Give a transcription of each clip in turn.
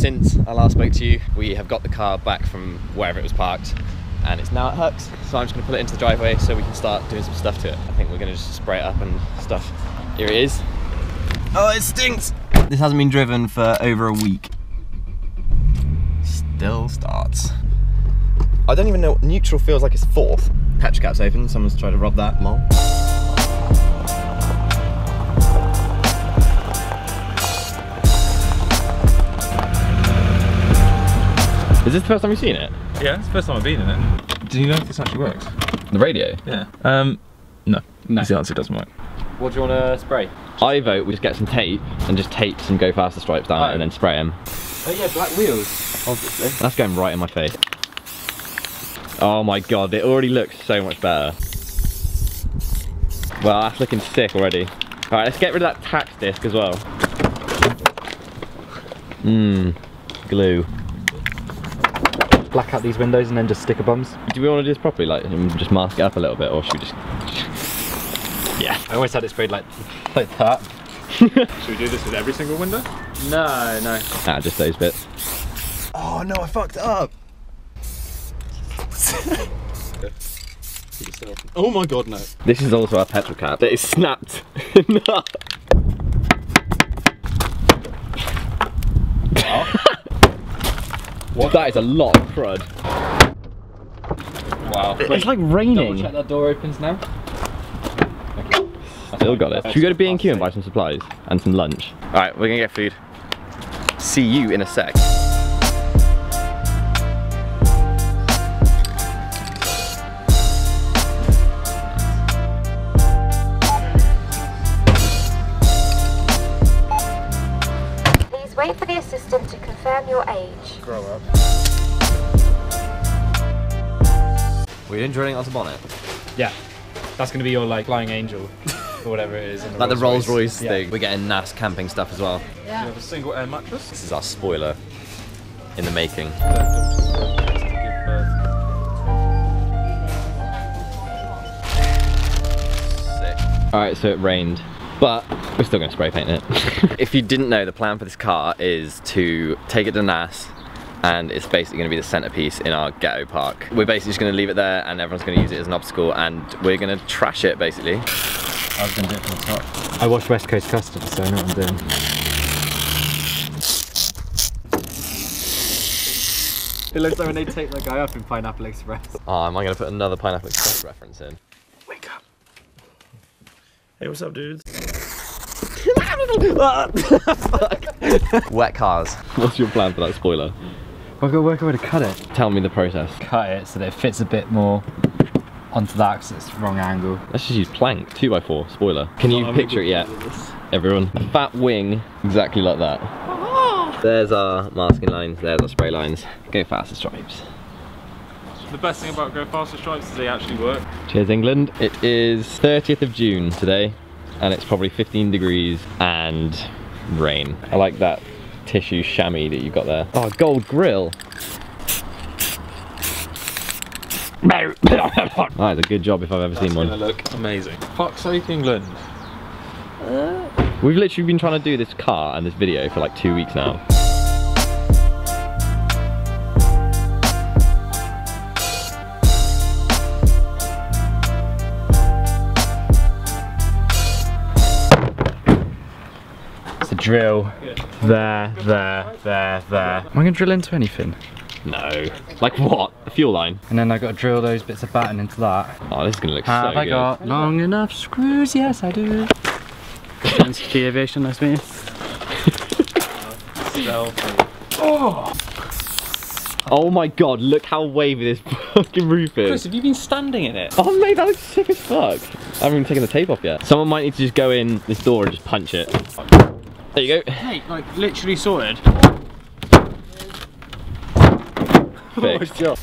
since I last spoke to you, we have got the car back from wherever it was parked and it's now at Huck's. So I'm just gonna pull it into the driveway so we can start doing some stuff to it. I think we're gonna just spray it up and stuff. Here it is. Oh, it stinks! This hasn't been driven for over a week. Still starts. I don't even know, what neutral feels like it's fourth. Patch cap's open, someone's tried to rob that, lol. Is this the first time you've seen it? Yeah, it's the first time I've been in it. Do you know if this actually works? The radio? Yeah. Um, no. No. The answer doesn't work. What do you want to spray? I vote we just get some tape and just tape some Go Faster stripes down it and then spray them. Oh yeah, black wheels. Obviously. That's going right in my face. Oh my god, it already looks so much better. Well, that's looking sick already. Alright, let's get rid of that tax disc as well. Mmm, glue. Black out these windows and then just sticker bums. Do we want to do this properly, like, and just mask it up a little bit, or should we just... Yeah. I always had it sprayed like like that. Should we do this with every single window? No, no. Ah, just those bits. Oh no, I fucked up! Oh my god, no. This is also our petrol cap that is snapped. What? That is a lot of crud. Wow. It's like Double raining. check that door opens now. Still got it. Should we go to B&Q and buy some supplies and some lunch? Alright, we're gonna get food. See you in a sec. Please wait for the assistant to confirm your age. Grow up. Were you drilling onto bonnet? Yeah. That's gonna be your like flying angel or whatever it is. in Like the Rolls Royce Yeah. thing. We're getting NASS camping stuff as well. You have a single air mattress. This is our spoiler in the making. Alright, so it rained, but we're still gonna spray paint it. if you didn't know, the plan for this car is to take it to NASS and it's basically gonna be the centerpiece in our ghetto park. We're basically just gonna leave it there and everyone's gonna use it as an obstacle and we're gonna trash it basically. I was gonna do it from the top. I watched West Coast Customs, so I know what I'm doing. It looks like when they take that guy up in Pineapple Express. Oh, am I gonna put another Pineapple Express reference in? Wake up. Hey, what's up, dudes? Wet cars. What's your plan for that spoiler? I've got to work a way to cut it. Tell me the process. Cut it so that it fits a bit more onto that because it's wrong angle. Let's just use plank, 2x4, spoiler. Can you picture it yet? Everyone. A fat wing, exactly like that. There's our masking lines, there's our spray lines. Go faster stripes. The best thing about Go Faster Stripes is they actually work. Cheers England. It is 30th of June today and it's probably 15 degrees and rain. I like that tissue chamois that you've got there. Oh, gold grill. that is a good job if I've ever seen Gonna one. look amazing. Fuck's sake, England. We've literally been trying to do this car and this video for like two weeks now. Drill. There, there, there, there. Am I gonna drill into anything? No. Like what? The fuel line? And then I got to drill those bits of batten into that. Oh, this is gonna look Have so I good. got long enough screws? Yes, I do. Thanks, G Aviation, nice meeting you. Oh my god, look how wavy this fucking roof is. Chris, have you been standing in it? Oh mate, that looks sick as fuck. I haven't even taken the tape off yet. Someone might need to just go in this door and just punch it. There you go. Mate, like literally sorted. Fixed. job.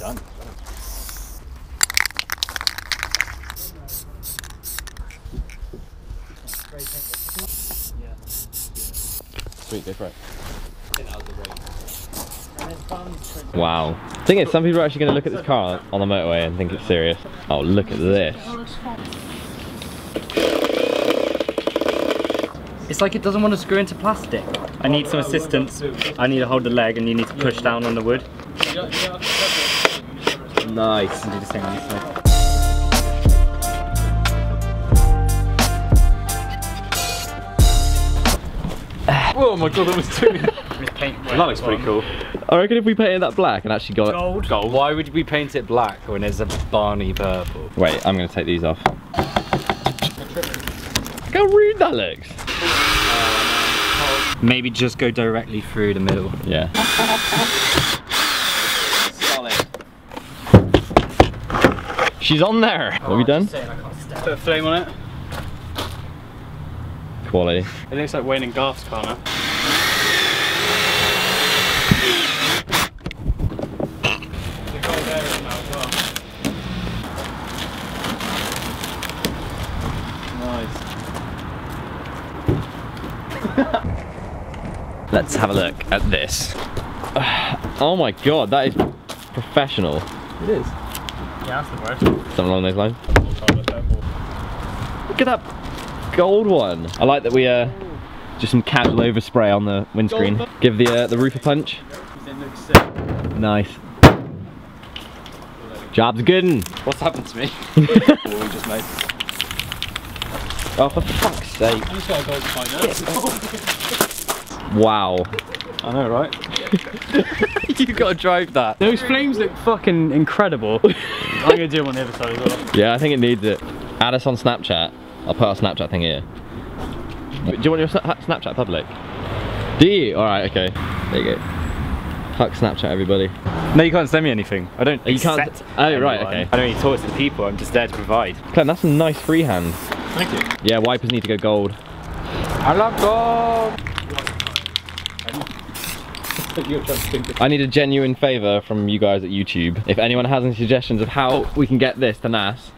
Done. Sweet, go for it. Wow. Thing is, some people are actually going to look at this car on the motorway and think it's serious. Oh, look at this. It's like it doesn't want to screw into plastic. I need some assistance. I need to hold the leg and you need to push down on the wood. Nice. And do the same on this side. Oh my god, that was too. That that looks pretty cool. I reckon if we painted that black and actually got it. Gold. Gold. Why would we paint it black when there's a Barney purple? Wait, I'm gonna take these off. Look how rude that looks. Maybe just go directly through the middle. Yeah. She's on there. Oh, what have you done? Put a flame on it. Quality. It looks like Wayne and Garth's car now. The gold area now as well. Nice. Let's have a look at this. Oh my god, that is professional. It is. Yeah, that's the word. Something along those lines. Look at that gold one. I like that we uh just some casual overspray on the windscreen. Give the uh, the roof a punch. It looks sick. Nice. Job's good. un. What's happened to me? what we just made. Oh, for fuck's sake. Wow. I know, right? You've gotta drive that. Those flames look fucking incredible. I'm gonna do them on the other side as well. Yeah, I think it needs it. Add us on Snapchat. I'll put our Snapchat thing here. Do you want your Snapchat public? Do you? Alright, okay. There you go. Fuck Snapchat, everybody. No, you can't send me anything. I don't. You can't- oh, right, okay. I don't need to talk to the people. I'm just there to provide. Clem, that's a nice freehand. Thank you. Yeah, wipers need to go gold. I love gold. I need a genuine favour from you guys at YouTube. If anyone has any suggestions of how we can get this to NASS,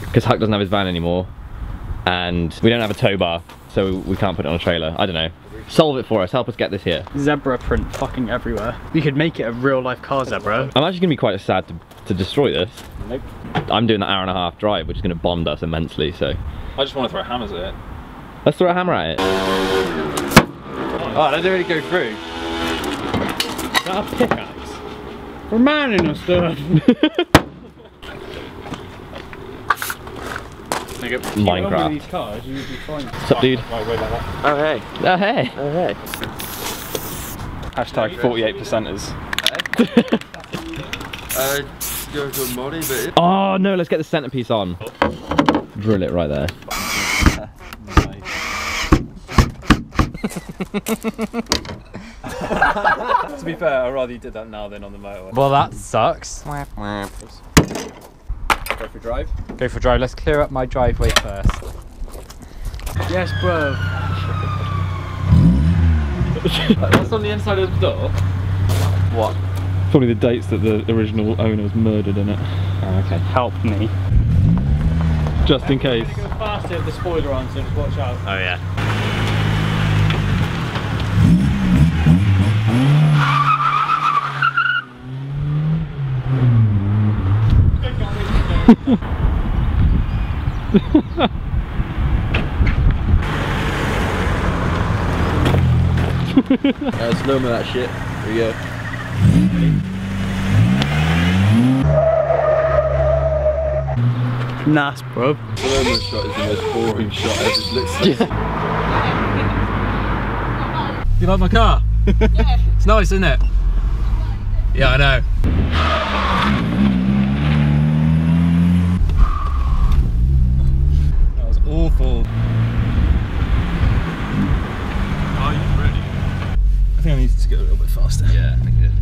because Huck doesn't have his van anymore, and we don't have a tow bar, so we can't put it on a trailer. I don't know. Solve it for us. Help us get this here. Zebra print fucking everywhere. You could make it a real life car zebra. I'm actually gonna be quite sad to, to destroy this. Nope. I'm doing that hour and a half drive, which is gonna bond us immensely. So I just want to throw hammers at it. let's throw a hammer at it. Oh, that didn't really go through. Is that a pickaxe? We're manning and stuff. Minecraft. these cars, you would be fine. What's up, dude? Right, like. Oh hey. Oh hey. Oh hey. Hashtag 48 percenters. Uh, go to a moddy, but Oh no, let's get the centerpiece on. Drill it right there. To be fair, I'd rather you did that now than on the motorway. Well, that sucks. Go for drive. Go for drive. Let's clear up my driveway first. Yes, bro. That's on the inside of the door. What? Probably the dates that the original owner was murdered in it, Oh, okay. Help me. just in case. Go faster with the spoiler on, so just watch out. Oh yeah. That's no more that shit. There we go. Nice, bro. Slow-mo shot is the most boring shot ever. It looks You like my car? yeah. It's nice, isn't it? Yeah, I know. That was awful. Are you ready? Think to go a little bit faster. Yeah, I think it is.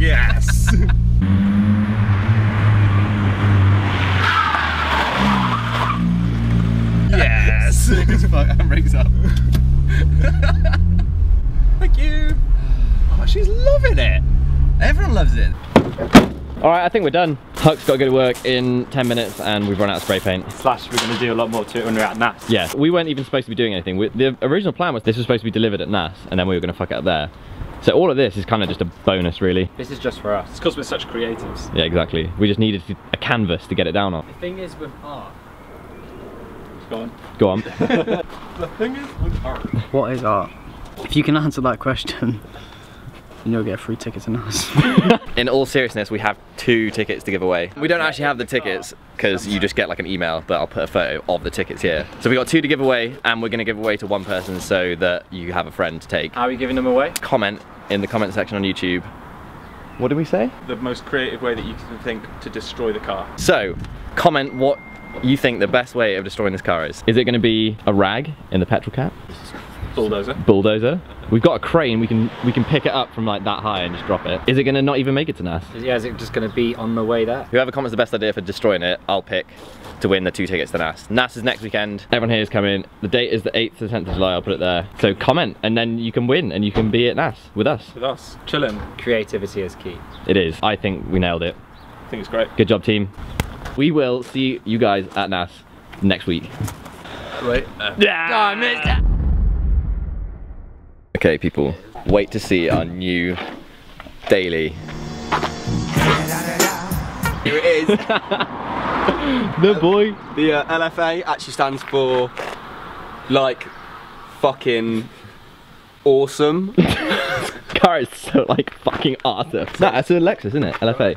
Yes! yes! Sick as fuck, handbrake's up. Thank you! Oh, she's loving it! Everyone loves it. All right, I think we're done. Huck's got to go to work in 10 minutes and we've run out of spray paint. Slash, we're gonna do a lot more to it when we're at NASS. Yeah, we weren't even supposed to be doing anything. We, the original plan was this was supposed to be delivered at NASS and then we were going to fuck it up there. So all of this is kind of just a bonus, really. This is just for us. It's because we're such creatives. Yeah, exactly. We just needed a canvas to get it down on. The thing is with art, Go on. Go on. The thing is with art. What is art? If you can answer that question, then you'll get a free ticket to NASS. In all seriousness, we have two tickets to give away. We don't actually have the tickets because you just get like an email, but I'll put a photo of the tickets here. So we got two to give away and we're gonna give away to one person so that you have a friend to take. How are we giving them away? Comment in the comment section on YouTube. What did we say? The most creative way that you can think to destroy the car. So, comment what you think the best way of destroying this car is. Is it gonna be a rag in the petrol cap? Bulldozer. Bulldozer? We've got a crane, we can we can pick it up from like that high and just drop it. Is it gonna not even make it to NASS? Yeah, is it just going to be on the way there? Whoever comments the best idea for destroying it, I'll pick to win the two tickets to NASS. NASS is next weekend. Everyone here is coming. The date is the 8th to the 10th of July. I'll put it there. So comment and then you can win and you can be at NASS with us. With us. Chilling. Creativity is key. It is. I think we nailed it. I think it's great. Good job, team. We will see you guys at NASS next week. Wait. Ah, Okay, people. Wait to see our new daily. Here it is. The boy. The uh, LFA actually stands for like fucking awesome. Car is so like fucking awesome. No, it's a Lexus, isn't it? LFA.